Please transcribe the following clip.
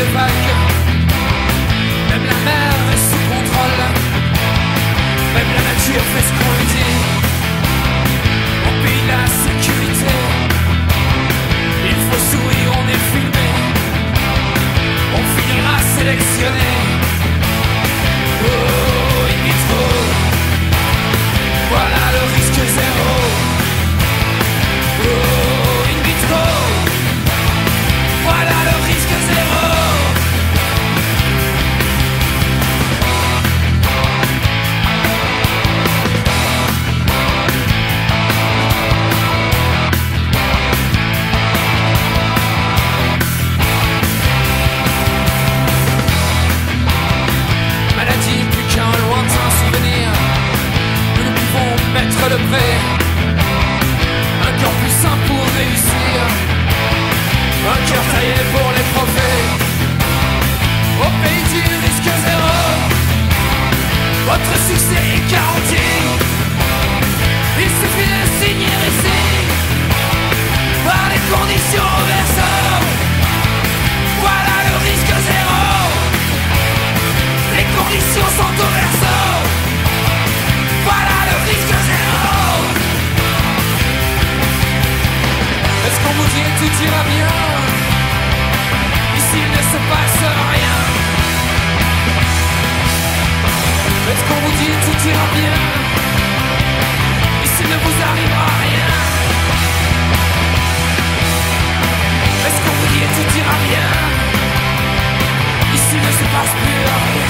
de vagues. Même la mer tout ira bien. Ici ne vous arrivera rien. Est-ce qu'on vous dit tout ira bien? Ici ne se passe plus rien?